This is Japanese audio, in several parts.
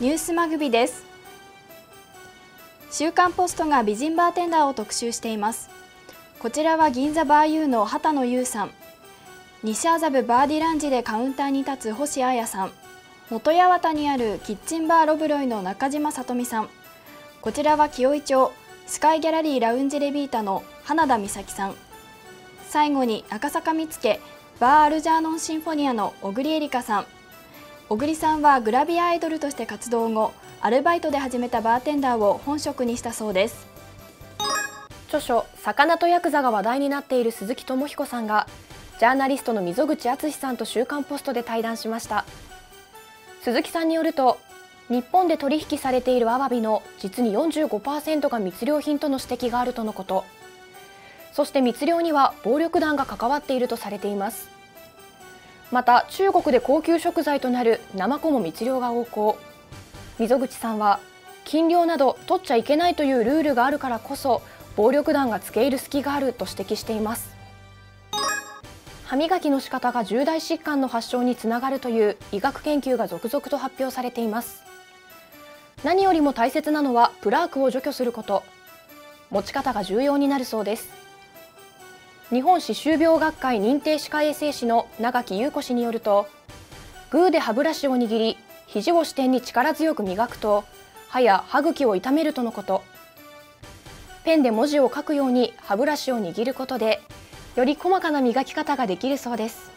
ニュースマグビです。週刊ポストが美人バーテンダーを特集しています。こちらは銀座バーユーの畑野優さん。西麻布バーディランジでカウンターに立つ星彩さん。本八幡にあるキッチンバーロブロイの中島さとみさん。こちらは紀尾井町。スカイギャラリーラウンジレビータの花田美咲さん。最後に赤坂見附バーアルジャーノンシンフォニアの小栗恵梨香さん。小栗さんはグラビアアイドルとして活動後アルバイトで始めたバーテンダーを本職にしたそうです。著書「魚とヤクザ」が話題になっている鈴木智彦さんがジャーナリストの溝口敦さんと「週刊ポスト」で対談しました。鈴木さんによると日本で取引されているアワビの実に45%が密漁品との指摘があるとのこと。そして密漁には暴力団が関わっているとされています。また中国で高級食材となるナマコも密漁が横行。溝口さんは禁漁など取っちゃいけないというルールがあるからこそ暴力団が付け入る隙があると指摘しています。歯磨きの仕方が重大疾患の発症につながるという医学研究が続々と発表されています。何よりも大切なのはプラークを除去すること。持ち方が重要になるそうです。日本歯周病学会認定歯科衛生士の長木優子氏によるとグーで歯ブラシを握り肘を支点に力強く磨くと歯や歯茎を痛めるとのこと。ペンで文字を書くように歯ブラシを握ることでより細かな磨き方ができるそうです。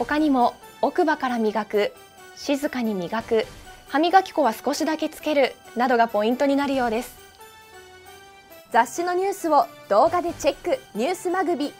他にも奥歯から磨く静かに磨く歯磨き粉は少しだけつけるなどがポイントになるようです。雑誌のニュースを動画でチェック。ニュースマグビ。